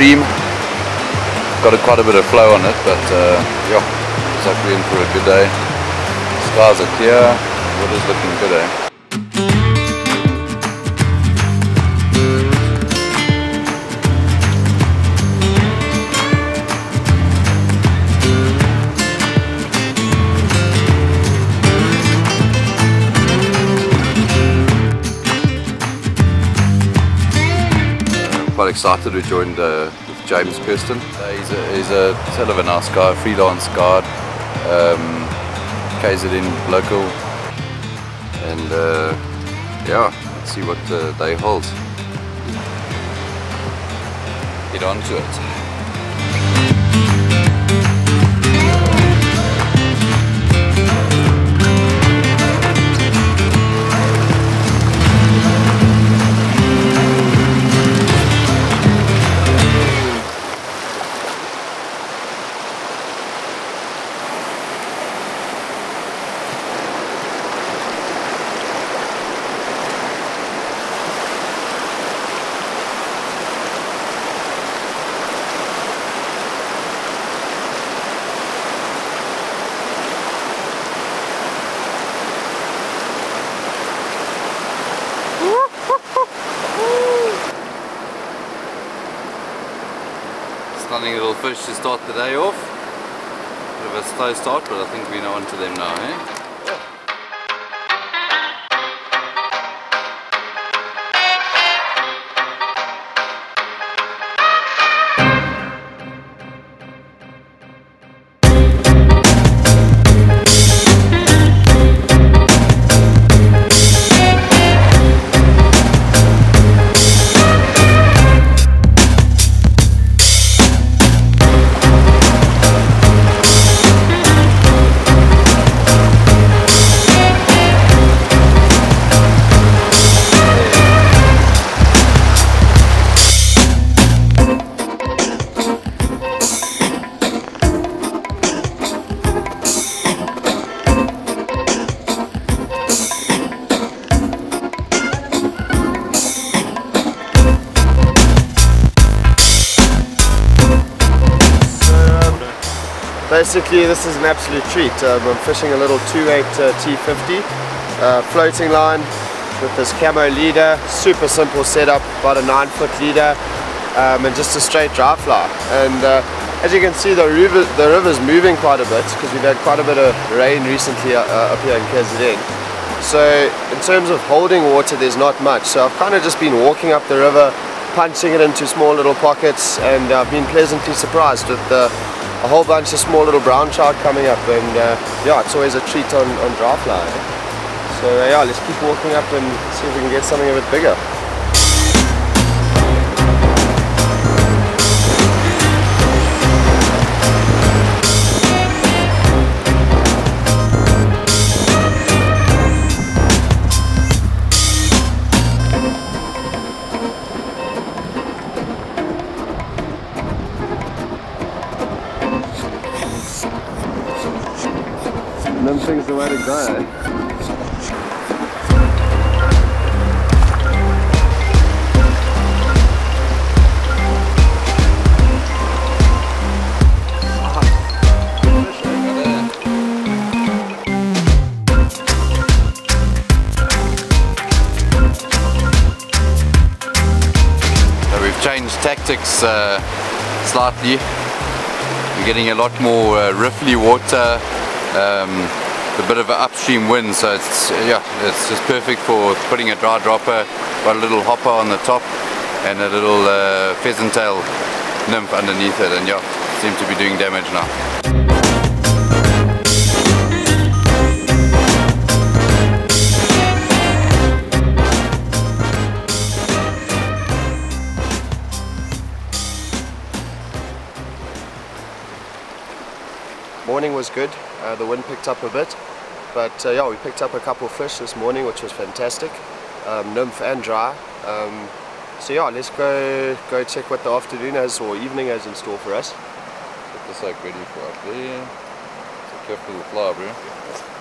stream. Got a, quite a bit of flow on it, but uh, yeah, looks like we're for a good day. Skies are clear, water's looking good eh? Quite excited. We joined uh, with James Kirsten. Uh, he's, a, he's a hell of a nice guy, freelance guard, um, KZN local, and uh, yeah, let's see what the day holds. Get on to it. Fish to start the day off. Bit of a slow start, but I think we're on to them now, eh? Basically, this is an absolute treat. Um, I'm fishing a little 2-weight uh, T50 uh, floating line with this camo leader. Super simple setup, about a 9 foot leader, um, and just a straight dry fly. And uh, as you can see, the river the river's moving quite a bit because we've had quite a bit of rain recently uh, up here in KZN. So in terms of holding water, there's not much. So I've kind of just been walking up the river, punching it into small little pockets, and I've been pleasantly surprised with the a whole bunch of small little brown trout coming up and uh, yeah it's always a treat on, on dry fly so uh, yeah let's keep walking up and see if we can get something a bit bigger we've changed tactics uh, slightly. We're getting a lot more uh, riffly water, um, a bit of an upstream wind, so it's yeah, it's just perfect for putting a dry dropper. Got a little hopper on the top and a little uh, pheasant tail nymph underneath it, and yeah, seem to be doing damage now. Morning was good. Uh, the wind picked up a bit, but uh, yeah, we picked up a couple of fish this morning, which was fantastic. Um, nymph and dry. Um, so yeah, let's go go check what the afternoon has or evening has in store for us. Get this like ready for up there. So careful with the fly, bro.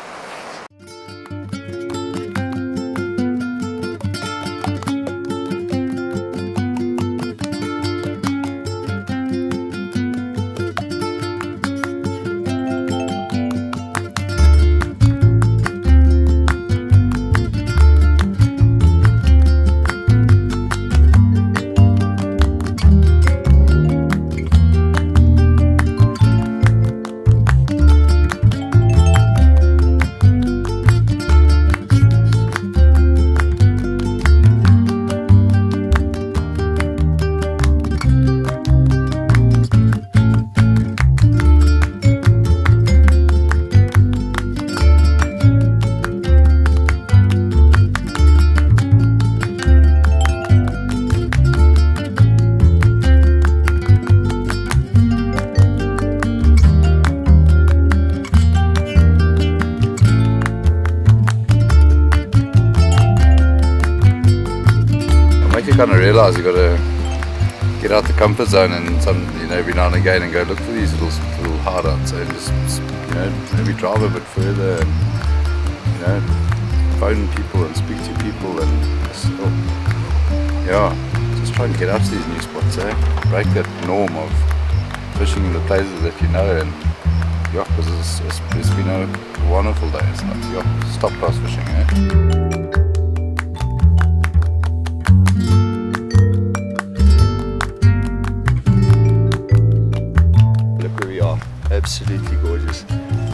Kind of realize you got to get out the comfort zone and some, you know, every now and again and go look for these little little hardouts and just, you know, maybe drive a bit further and, you know, phone people and speak to people and oh, yeah, just try and get out to these new spots, eh? Break that norm of fishing in the places that you know and yeah, because it's, it's, it's been a wonderful day. It's like, yeah, stop class fishing, eh?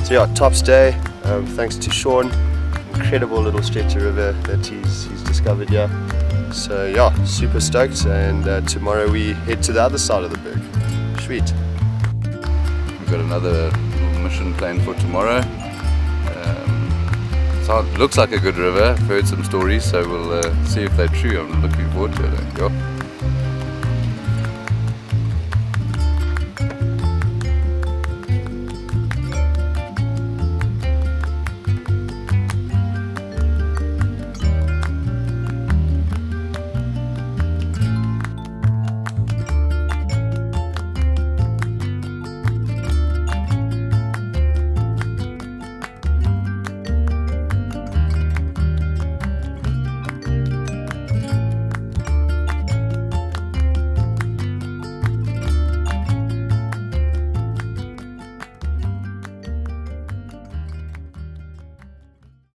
So yeah, top day, um, thanks to Shaun, incredible little stretch of river that he's, he's discovered here. So yeah, super stoked and uh, tomorrow we head to the other side of the berg. Sweet. We've got another mission planned for tomorrow. Um, so it looks like a good river. I've heard some stories, so we'll uh, see if they're true. I'm looking forward to it. Yeah.